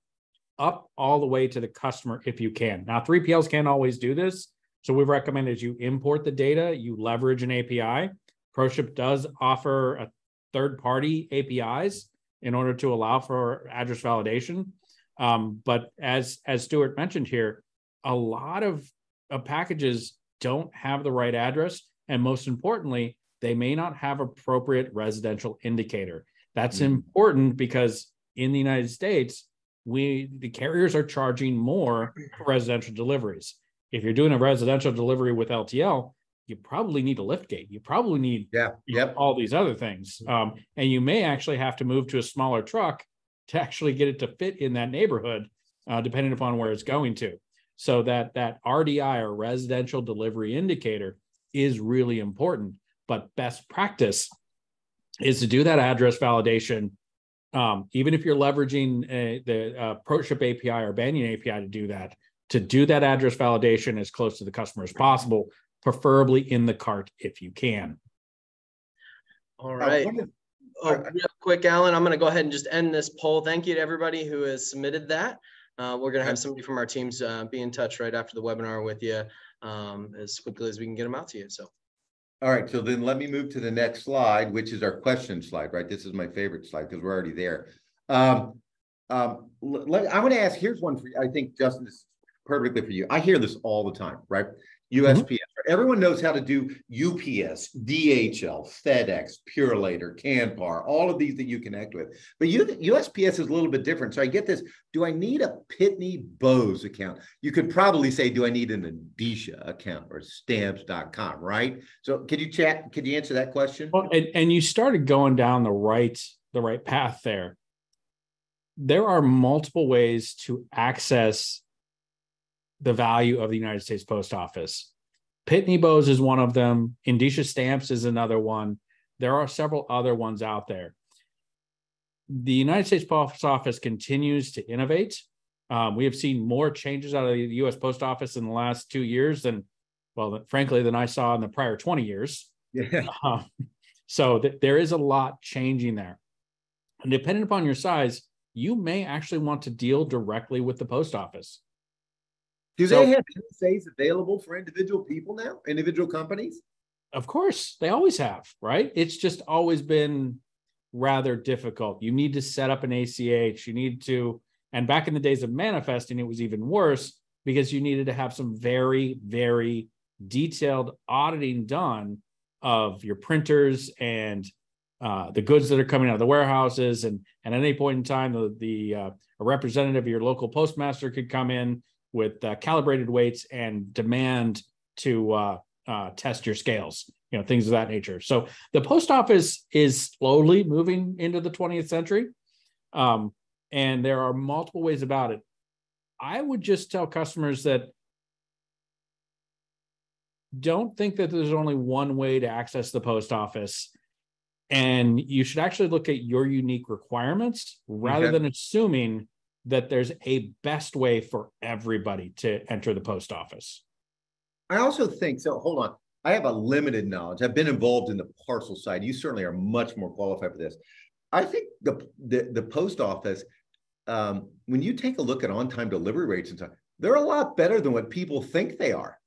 Speaker 3: up all the way to the customer if you can. Now, 3PLs can't always do this. So we've recommended you import the data, you leverage an API. ProShip does offer a third party APIs in order to allow for address validation. Um, but as as Stuart mentioned here, a lot of, of packages don't have the right address, and most importantly, they may not have appropriate residential indicator. That's mm-hmm. important because in the United States, we the carriers are charging more for residential deliveries if you're doing a residential delivery with LTL, you probably need a lift gate. You probably need
Speaker 2: yeah, yep.
Speaker 3: all these other things. Um, and you may actually have to move to a smaller truck to actually get it to fit in that neighborhood, uh, depending upon where it's going to. So that that RDI or residential delivery indicator is really important. But best practice is to do that address validation. Um, even if you're leveraging a, uh, the uh, ProShip API or Banyan API to do that, to do that address validation as close to the customer as possible, preferably in the cart if you can.
Speaker 1: All right. Oh, real quick, Alan, I'm going to go ahead and just end this poll. Thank you to everybody who has submitted that. Uh, we're going to have somebody from our teams uh, be in touch right after the webinar with you um, as quickly as we can get them out to you. So.
Speaker 2: All right, so then let me move to the next slide, which is our question slide, right? This is my favorite slide because we're already there. Um, um, let, I'm going to ask, here's one for you. I think, Justin, this perfectly for you. I hear this all the time, right? USPS. Mm-hmm. Everyone knows how to do UPS, DHL, FedEx, Purolator, Canpar, all of these that you connect with. But USPS is a little bit different. So I get this. Do I need a Pitney Bowes account? You could probably say, do I need an Endicia account or stamps.com, right? So could you chat? Could you answer that question?
Speaker 3: Well, and, and you started going down the right, the right path there. There are multiple ways to access the value of the United States Post Office. Pitney Bowes is one of them. Endicia Stamps is another one. There are several other ones out there. The United States Post Office continues to innovate. Um, we have seen more changes out of the U.S. Post Office in the last two years than, well, frankly, than I saw in the prior 20 years.
Speaker 2: Yeah. Uh, [LAUGHS]
Speaker 3: so th- there is a lot changing there. And depending upon your size, you may actually want to deal directly with the post office.
Speaker 2: Do so, they have MSAs available for individual people now, individual companies?
Speaker 3: Of course, they always have, right? It's just always been rather difficult. You need to set up an ACH, you need to, and back in the days of manifesting, it was even worse because you needed to have some very, very detailed auditing done of your printers and uh, the goods that are coming out of the warehouses. And, and at any point in time, the, the uh, a representative of your local postmaster could come in with uh, calibrated weights and demand to uh, uh, test your scales, you know, things of that nature. So the post office is slowly moving into the 20th century. Um, and there are multiple ways about it. I would just tell customers that don't think that there's only one way to access the post office. And you should actually look at your unique requirements rather okay. than assuming that there's a best way for everybody to enter the post office.
Speaker 2: I also think so. Hold on. I have a limited knowledge. I've been involved in the parcel side. You certainly are much more qualified for this. I think the the, the post office, um, when you take a look at on-time delivery rates and stuff, they're a lot better than what people think they are.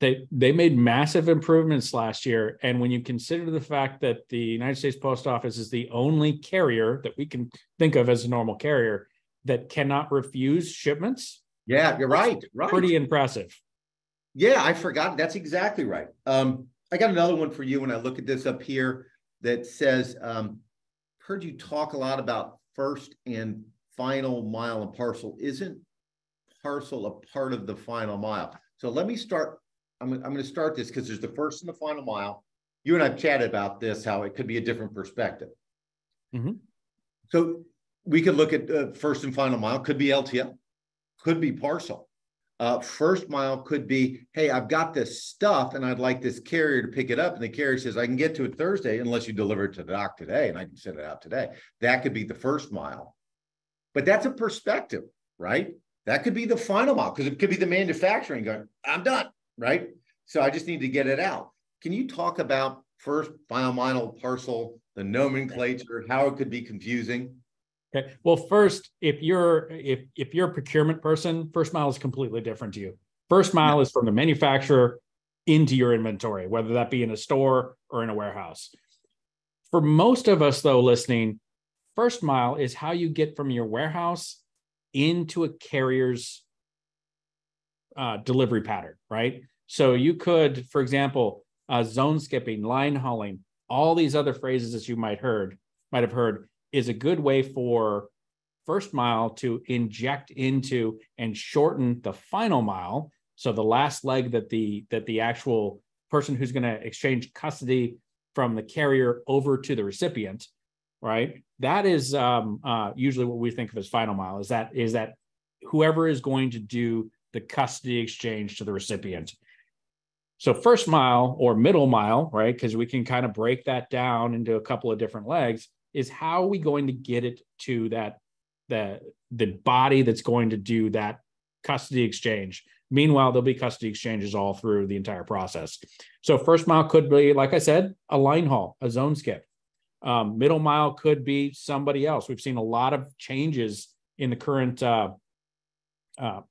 Speaker 3: They they made massive improvements last year, and when you consider the fact that the United States Post Office is the only carrier that we can think of as a normal carrier that cannot refuse shipments.
Speaker 2: Yeah, you're right. Right.
Speaker 3: Pretty impressive.
Speaker 2: Yeah, I forgot. That's exactly right. Um, I got another one for you when I look at this up here that says, um, heard you talk a lot about first and final mile and parcel. Isn't parcel a part of the final mile? So let me start. I'm, I'm going to start this because there's the first and the final mile. You and I've chatted about this, how it could be a different perspective.
Speaker 3: Mm-hmm.
Speaker 2: So we could look at uh, first and final mile, could be LTL, could be parcel. Uh, first mile could be, hey, I've got this stuff and I'd like this carrier to pick it up. And the carrier says, I can get to it Thursday unless you deliver it to the dock today and I can send it out today. That could be the first mile. But that's a perspective, right? That could be the final mile because it could be the manufacturing going, I'm done, right? So I just need to get it out. Can you talk about first, final mile, parcel, the nomenclature, how it could be confusing?
Speaker 3: Okay. Well, first, if you're if if you're a procurement person, first mile is completely different to you. First mile is from the manufacturer into your inventory, whether that be in a store or in a warehouse. For most of us, though, listening, first mile is how you get from your warehouse into a carrier's uh, delivery pattern, right? So you could, for example, uh, zone skipping, line hauling, all these other phrases that you might heard might have heard is a good way for first mile to inject into and shorten the final mile. So the last leg that the that the actual person who's going to exchange custody from the carrier over to the recipient right? That is um, uh, usually what we think of as final mile is that is that whoever is going to do the custody exchange to the recipient. So first mile or middle mile right? Because we can kind of break that down into a couple of different legs is how are we going to get it to that the the body that's going to do that custody exchange? Meanwhile there'll be custody exchanges all through the entire process. So first mile could be like i said a line haul a zone skip. Um, middle mile could be somebody else. We've seen a lot of changes in the current uh, uh,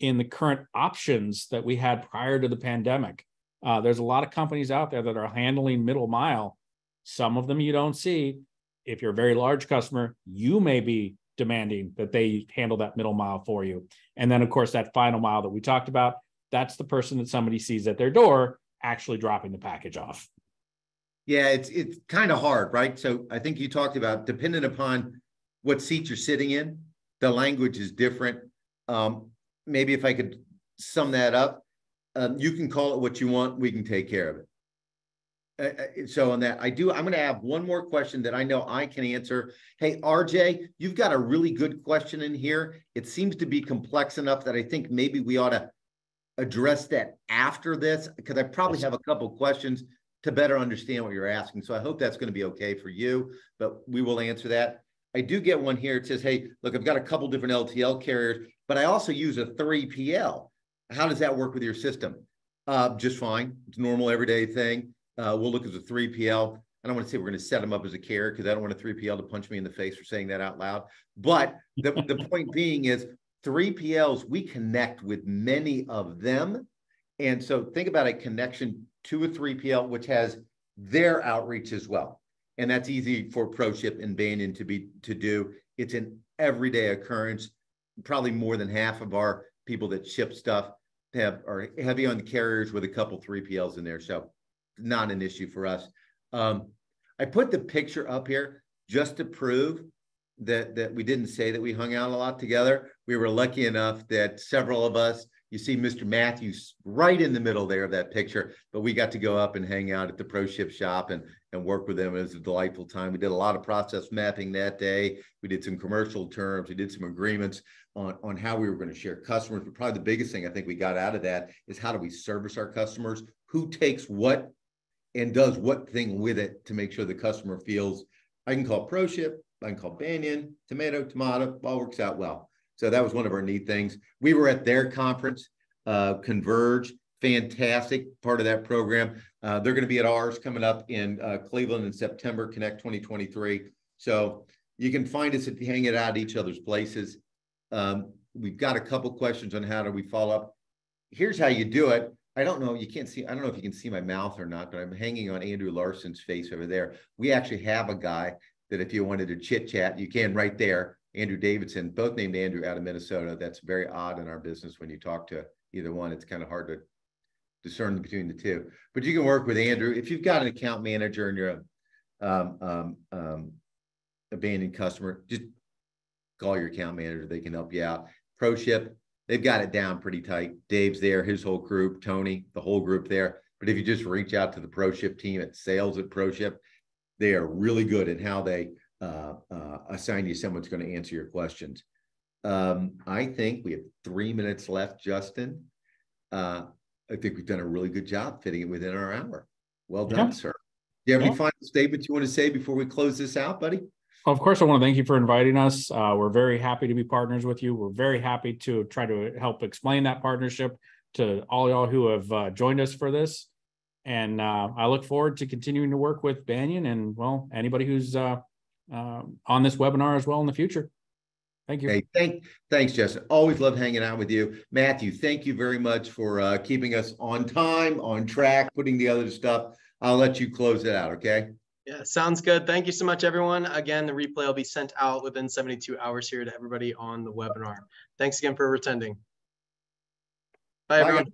Speaker 3: in the current options that we had prior to the pandemic. Uh, there's a lot of companies out there that are handling middle mile. Some of them you don't see if you're a very large customer, you may be demanding that they handle that middle mile for you. And then, of course, that final mile that we talked about, that's the person that somebody sees at their door actually dropping the package off.
Speaker 2: Yeah, it's it's kind of hard, right? So I think you talked about dependent upon what seat you're sitting in, the language is different. Um, maybe if I could sum that up, um, you can call it what you want. We can take care of it. Uh, uh, so on that, I do. I'm going to have one more question that I know I can answer. Hey, RJ, you've got a really good question in here. It seems to be complex enough that I think maybe we ought to address that after this because I probably have a couple questions to better understand what you're asking. So I hope that's going to be okay for you, but we will answer that. I do get one here. It says, hey, look, I've got a couple different LTL carriers, but I also use a 3PL. How does that work with your system? Uh, just fine. It's a normal everyday thing. Uh, we'll look as a 3PL. I don't want to say we're going to set them up as a carrier because I don't want a 3PL to punch me in the face for saying that out loud. But the, the [LAUGHS] point being is 3PLs, we connect with many of them. And so think about a connection to a 3PL, which has their outreach as well. And that's easy for ProShip and Banyan to be to do. It's an everyday occurrence. Probably more than half of our people that ship stuff have are heavy on the carriers with a couple 3PLs in there. So not an issue for us. Um, I put the picture up here just to prove that that we didn't say that we hung out a lot together. We were lucky enough that several of us, you see Mr. Matthews right in the middle there of that picture, but we got to go up and hang out at the ProShip shop and and work with them. It was a delightful time. We did a lot of process mapping that day. We did some commercial terms. We did some agreements on, on how we were going to share customers. But probably the biggest thing I think we got out of that is how do we service our customers? Who takes what and does what thing with it to make sure the customer feels I can call ProShip, I can call Banyan, tomato, tomato, all works out well. So that was one of our neat things. We were at their conference, uh, Converge, fantastic part of that program. Uh, they're going to be at ours coming up in uh, Cleveland in September, Connect 2023. So you can find us if you hang it out at each other's places. Um, we've got a couple questions on how do we follow up. Here's how you do it. I don't know. You can't see. I don't know if you can see my mouth or not, but I'm hanging on Andrew Larson's face over there. We actually have a guy that if you wanted to chit chat, you can right there. Andrew Davidson, both named Andrew out of Minnesota. That's very odd in our business when you talk to either one. It's kind of hard to discern between the two. But you can work with Andrew if you've got an account manager and you're a um, um, um, a Banyan customer. Just call your account manager. They can help you out. ProShip, they've got it down pretty tight. Dave's there, his whole group, Tony, the whole group there. But if you just reach out to the ProShip team at sales at ProShip, they are really good in how they uh, uh, assign you someone's going to answer your questions. Um, I think we have three minutes left, Justin. Uh, I think we've done a really good job fitting it within our hour. Well done, yeah. sir. Do you have yeah. any final statements you want to say before we close this out, buddy?
Speaker 3: Of course, I want to thank you for inviting us. Uh, we're very happy to be partners with you. We're very happy to try to help explain that partnership to all y'all who have uh, joined us for this. And uh, I look forward to continuing to work with Banyan and, well, anybody who's uh, uh, on this webinar as well in the future. Thank you.
Speaker 2: Hey, thank, thanks, Justin. Always love hanging out with you. Matthew, thank you very much for uh, keeping us on time, on track, putting the other stuff. I'll let you close it out, okay?
Speaker 1: Yeah, sounds good. Thank you so much, everyone. Again, the replay will be sent out within 72 hours here to everybody on the webinar. Thanks again for attending. Bye, everyone.